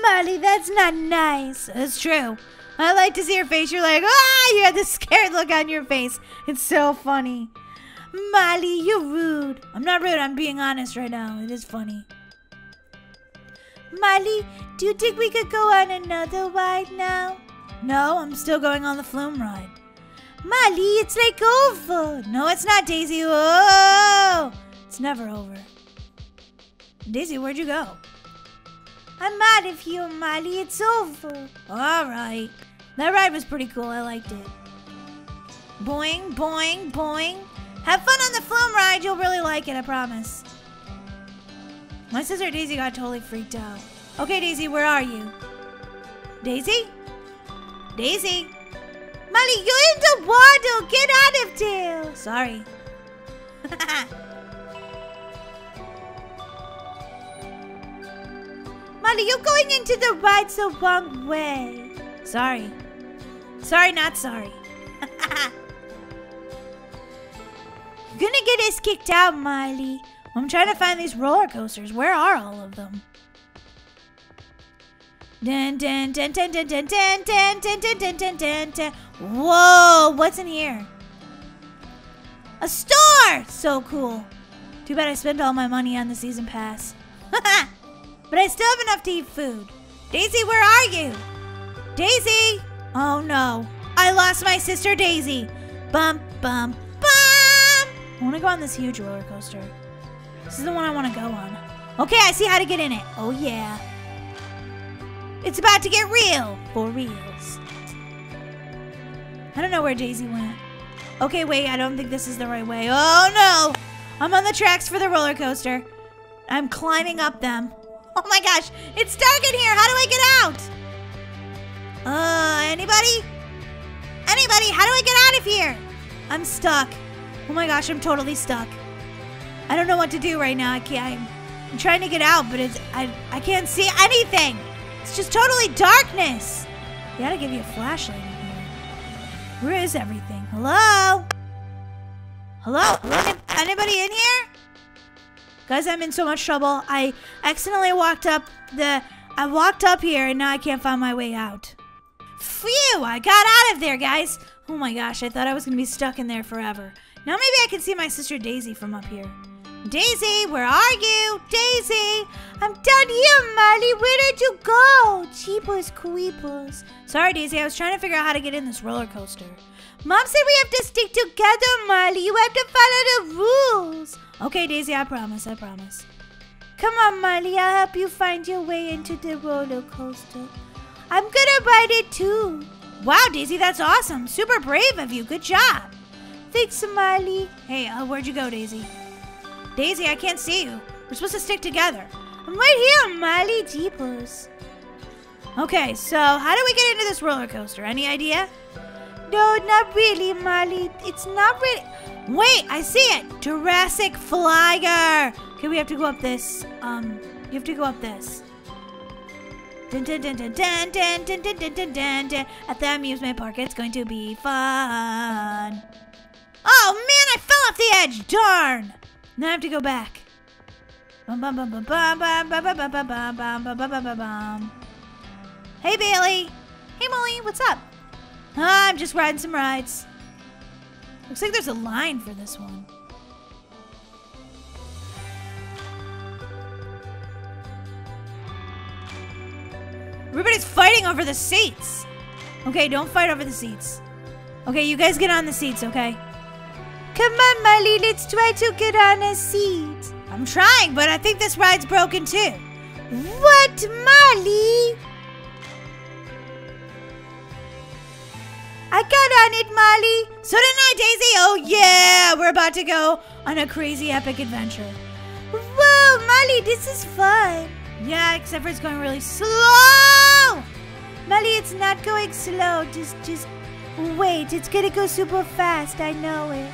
Molly, that's not nice. That's true. I like to see your face. You're like, ah, you have this *laughs* scared look on your face. It's so funny. Molly, you're rude. I'm not rude. I'm being honest right now. It is funny. Molly, do you think we could go on another ride now? No, I'm still going on the flume ride. Molly, it's like over. No, it's not, Daisy. Whoa! It's never over. Daisy, where'd you go? I'm out of here, Molly. It's over. All right. That ride was pretty cool. I liked it. Boing, boing, boing. Have fun on the flume ride. You'll really like it, I promise. My sister Daisy got totally freaked out. Okay, Daisy, where are you? Daisy? Daisy? Molly, you're in the water. Get out of there. Sorry. *laughs* Molly, you're going into the ride the wrong way. Sorry. Sorry, not sorry. *laughs* You're gonna get us kicked out, Molly. I'm trying to find these roller coasters. Where are all of them? Whoa, what's in here? A store! So cool. Too bad I spent all my money on the season pass. but I still have enough to eat food. Daisy, where are you? Daisy! Oh no. I lost my sister Daisy. Bum, bum, bum! I want to go on this huge roller coaster. This is the one I want to go on. Okay, I see how to get in it. Oh yeah. It's about to get real. For reals. I don't know where Daisy went. Okay, wait, I don't think this is the right way. Oh no! I'm on the tracks for the roller coaster. I'm climbing up them. Oh my gosh, it's dark in here. How do I get out? Uh, anybody? Anybody, how do I get out of here? I'm stuck. Oh my gosh, I'm totally stuck. I don't know what to do right now. I can't. I'm, trying to get out, but it's I I can't see anything. It's just totally darkness. You gotta give you a flashlight here. Where is everything? Hello? Hello? Any- Anybody in here? Guys, I'm in so much trouble. I accidentally walked up the. I walked up here and now I can't find my way out. Phew! I got out of there, guys. Oh my gosh, I thought I was gonna be stuck in there forever. Now maybe I can see my sister Daisy from up here. Daisy, where are you? Daisy! I'm down here, Molly. Where did you go? Cheapos creepers. Sorry, Daisy. I was trying to figure out how to get in this roller coaster. Mom said we have to stick together, Molly. You have to follow the rules. Okay, Daisy, I promise. I promise. Come on, Molly. I'll help you find your way into the roller coaster. I'm gonna ride it too. Wow, Daisy, that's awesome. Super brave of you. Good job. Thanks, Molly. Hey, uh, where'd you go, Daisy? Daisy, I can't see you. We're supposed to stick together. I'm right here, Molly Jeepers. Okay, so how do we get into this roller coaster? Any idea? No, not really, Molly. It's not really. Wait, I see it. Jurassic Flyer. Okay, we have to go up this. Um, you have to go up this. Dun, dun, dun, dun, dun, dun, dun, dun, dun, dun, dun, dun. At the amusement park, it's going to be fun. Oh man, I fell off the edge. Darn. Now I have to go back. Hey, Bailey. Hey, Molly. What's up? I'm just riding some rides. Looks like there's a line for this one. Everybody's fighting over the seats. Okay, don't fight over the seats. Okay, you guys get on the seats, okay? Come on, Molly, let's try to get on a seat. I'm trying, but I think this ride's broken too. What, Molly? I got on it, Molly. So did I, Daisy. Oh, yeah, we're about to go on a crazy epic adventure. Whoa, Molly, this is fun. Yeah, except for it's going really slow. Molly, it's not going slow. Just, just wait. It's gonna go super fast. I know it.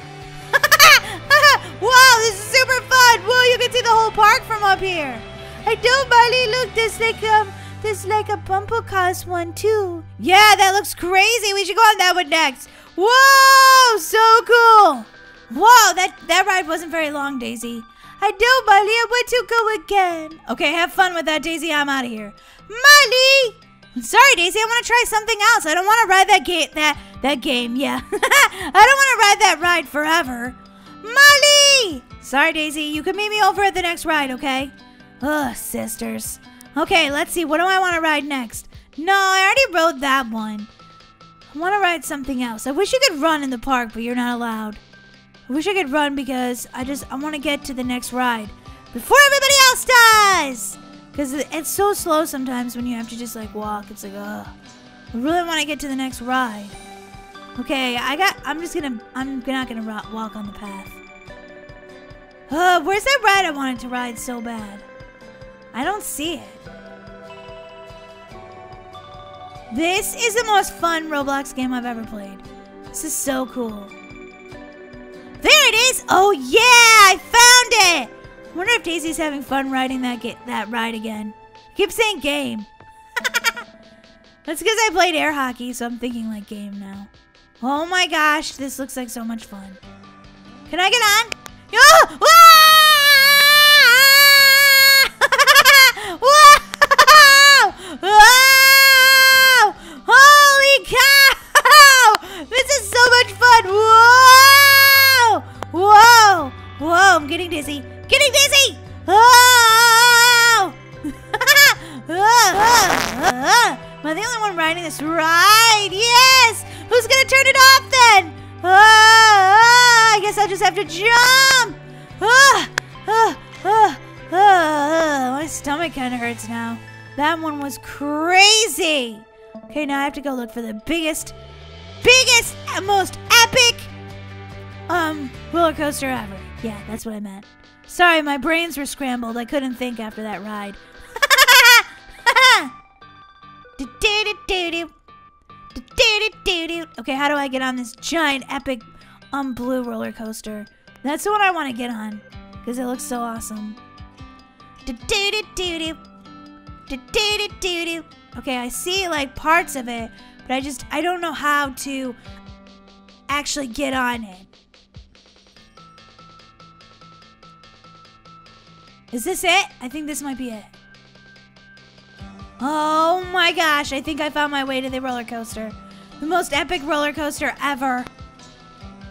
Wow, this is super fun. Whoa, you can see the whole park from up here. I do, Molly. Look, there's like um, there's like a bumper cars one too. Yeah, that looks crazy. We should go on that one next. Whoa, so cool. Whoa, that that ride wasn't very long, Daisy. I do, Molly. I want to go again. Okay, have fun with that, Daisy. I'm out of here. Molly. Sorry, Daisy. I want to try something else. I don't want to ride that game. That that game. Yeah. *laughs* I don't want to ride that ride forever. Molly! Sorry, Daisy. You can meet me over at the next ride, okay? Ugh, sisters. Okay, let's see. What do I want to ride next? No, I already rode that one. I want to ride something else. I wish you could run in the park, but you're not allowed. I wish I could run because I just I want to get to the next ride before everybody else does. Because it's so slow sometimes when you have to just like walk. It's like, ugh. I really want to get to the next ride. Okay, I got. I'm just gonna. I'm not gonna walk on the path. Uh, where's that ride I wanted to ride so bad? I don't see it. This is the most fun Roblox game I've ever played. This is so cool. There it is! Oh yeah, I found it! I wonder if Daisy's having fun riding that that ride again. Keep saying game. *laughs* That's because I played air hockey, so I'm thinking like game now. Oh my gosh, this looks like so much fun. Can I get on? Oh! *laughs* Holy cow! *laughs* This is so much fun! Whoa! Whoa! Whoa! I'm getting dizzy. Getting dizzy! Oh! *laughs* Am I the only one riding this ride? Yes! Who's gonna turn it off then? Ah, I guess I'll just have to jump. Ah, ah, ah, ah, my stomach kind of hurts now. That one was crazy. Okay, now I have to go look for the biggest, biggest, most epic um roller coaster ever. Yeah, that's what I meant. Sorry, my brains were scrambled. I couldn't think after that ride. *laughs* Okay, how do I get on this giant epic um blue roller coaster? That's the one I want to get on because it looks so awesome. Do-do-do-do-do. Do-do-do-do-do. Okay, I see like parts of it, but I just I don't know how to actually get on it. Is this it? I think this might be it. Oh my gosh, I think I found my way to the roller coaster. The most epic roller coaster ever.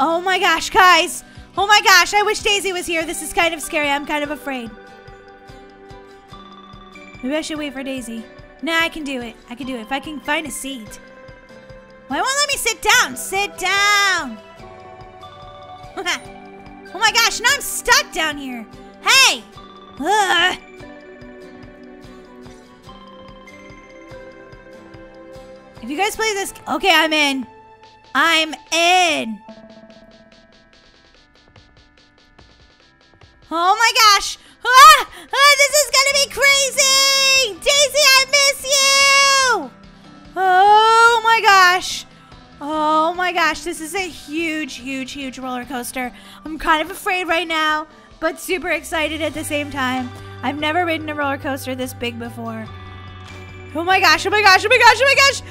Oh my gosh, guys. Oh my gosh, I wish Daisy was here. This is kind of scary. I'm kind of afraid. Maybe I should wait for Daisy. Nah, I can do it. I can do it. If I can find a seat. Why won't let me sit down? Sit down. oh my gosh, now I'm stuck down here. Hey! Ugh. If you guys play this, okay, I'm in. I'm in. Oh my gosh. Ah, ah, this is gonna be crazy. Daisy, I miss you. Oh my gosh. Oh my gosh, this is a huge, huge, huge roller coaster. I'm kind of afraid right now, but super excited at the same time. I've never ridden a roller coaster this big before. Oh my gosh, oh my gosh, oh my gosh, oh my gosh.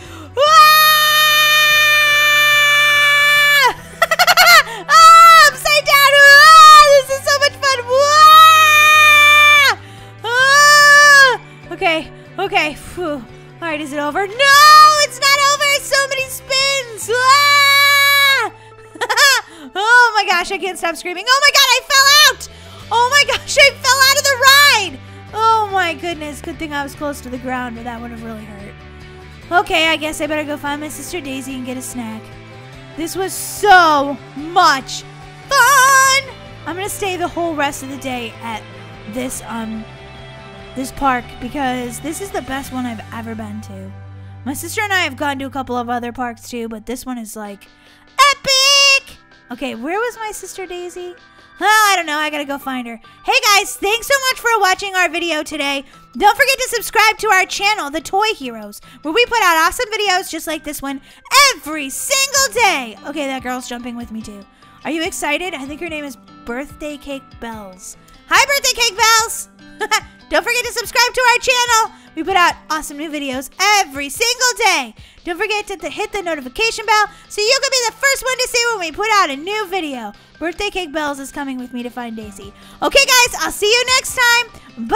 Okay. Whew. All right, is it over? No, it's not over. So many spins. Ah! *laughs* oh my gosh, I can't stop screaming. Oh my god, I fell out. Oh my gosh, I fell out of the ride. Oh my goodness. Good thing I was close to the ground, or that would have really hurt. Okay, I guess I better go find my sister Daisy and get a snack. This was so much fun! I'm gonna stay the whole rest of the day at this um this park because this is the best one I've ever been to. My sister and I have gone to a couple of other parks too, but this one is like epic! Okay, where was my sister Daisy? Well, I don't know. I gotta go find her. Hey guys, thanks so much for watching our video today. Don't forget to subscribe to our channel, The Toy Heroes, where we put out awesome videos just like this one every single day. Okay, that girl's jumping with me too. Are you excited? I think her name is Birthday Cake Bells. Hi, Birthday Cake Bells! *laughs* Don't forget to subscribe to our channel. We put out awesome new videos every single day. Don't forget to hit the notification bell so you can be the first one to see when we put out a new video. Birthday Cake Bells is coming with me to find Daisy. Okay, guys, I'll see you next time.